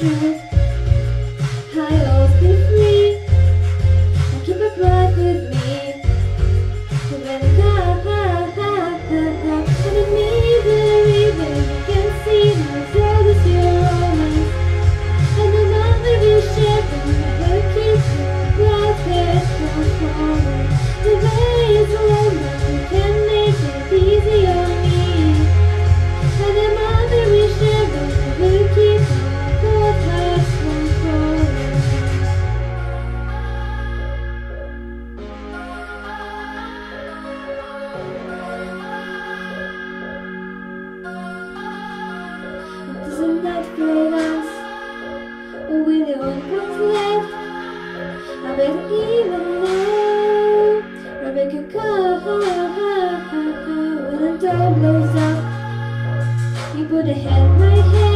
shoes. we're the only ones left. I bet even now, I make you cold when the blows up. You put a hand in my.